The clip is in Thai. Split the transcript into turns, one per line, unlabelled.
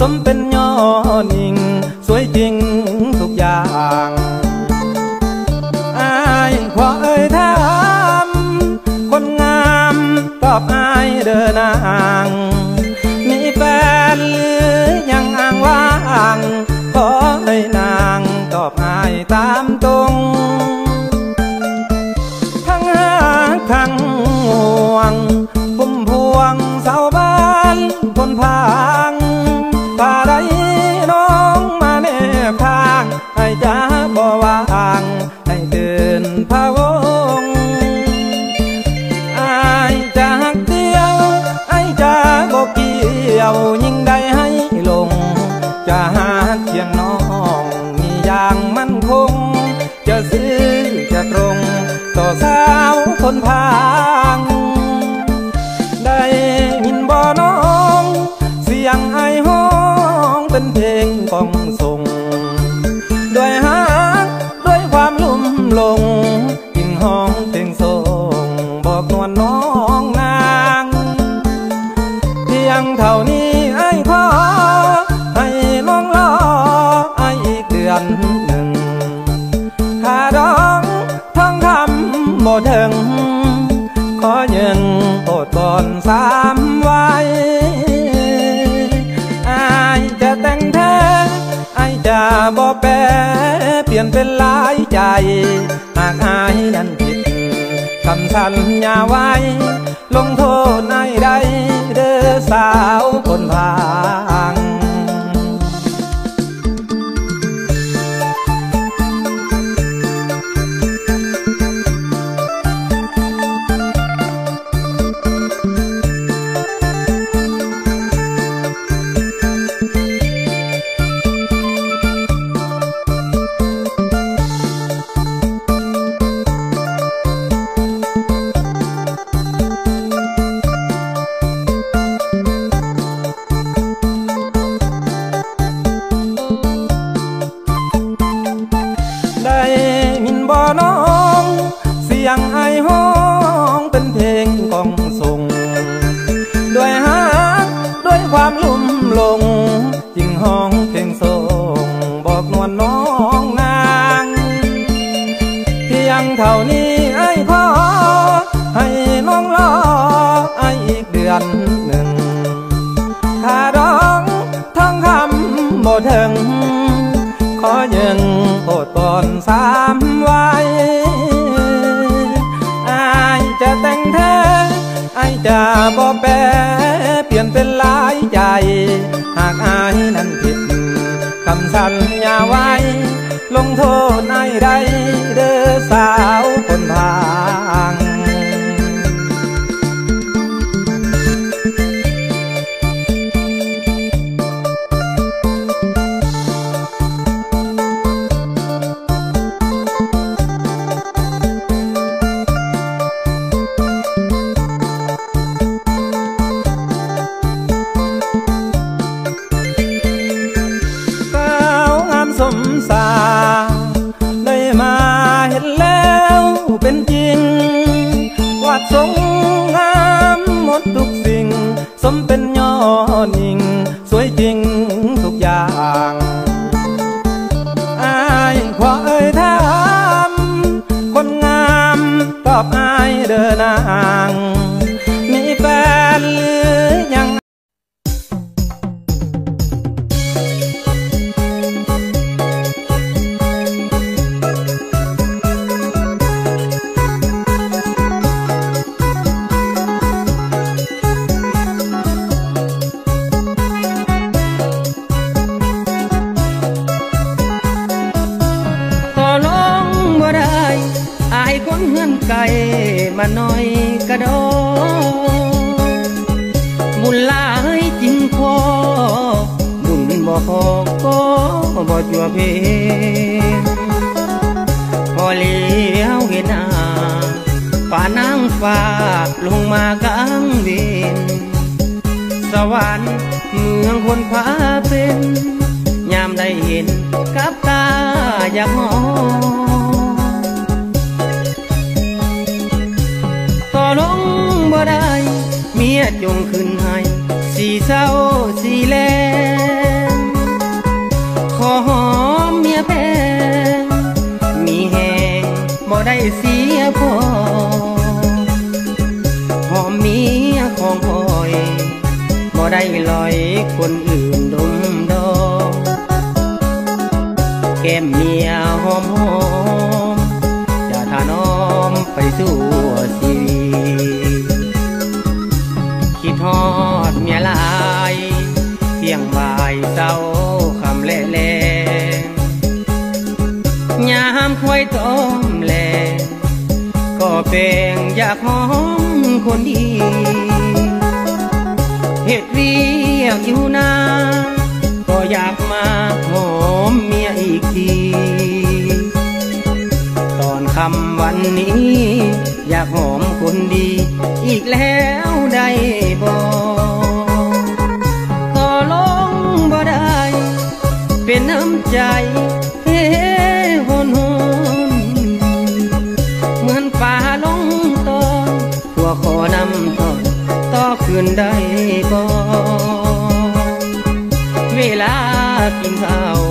สมเป็นยอดหญิงสวยจริงทุกอย่างอายขอเอ่ยถามคนงามตอบอายเดินนาง จะหาเคียงน้องมีอย่างมั่นคง จะซื้อจะตรง ต่อสาวคนพา อายจะบ่แปรเปลี่ยนเป็นหลายใจ หากอายนั้นผิดคำสัญญาไว้ ลงโทษนายใดเด้อสาวามลุ่มลงจิงห้องเพลงส่งบอกนวลน้องนางเพียงเท่านี้ไอ้ขอให้น้องรอไอ้อีกเดือนหนึ่ง ถ้าร้องท่องคำบ่ถึง ขอยินโอดก่อนสามไว้อายจะแต่งแท้อายจะบ่แปรเปลี่ยนเป็นลา ษ วาดทรงงามหมดทุก มาห
น่อยกระโดดบุญหลายจริงพอบุญบ่พอก็บ่จัวเพพอเลี้ยวเห็นหน้าป่านางฟ้าลงมากลางเดินสวรรค์เมืองคนพาเป็น ยามได้เห็นกับตาอยากมอง ลงบ่ได้ เมียจงขึ้นให้สีเศร้าสีแลงขอหอมเมียแพงมีแหงบ่ได้เสียพอหอมเมียของคอยบ่ได้ลอยคนอื่นดมดองแก้มเมียหอมหอม เมียลายเพียงบ่ายเศร้าคำแล่แลยามควยต้มแลก็เป็นอยากหอมคนดีเหตุเรียกอยู่นาก็อยากมาหอมเมียอีกทีตอนคำวันนี้ อยากหอมคนดี อีกแล้วได้บอก ได้บ่เวลากินข้าว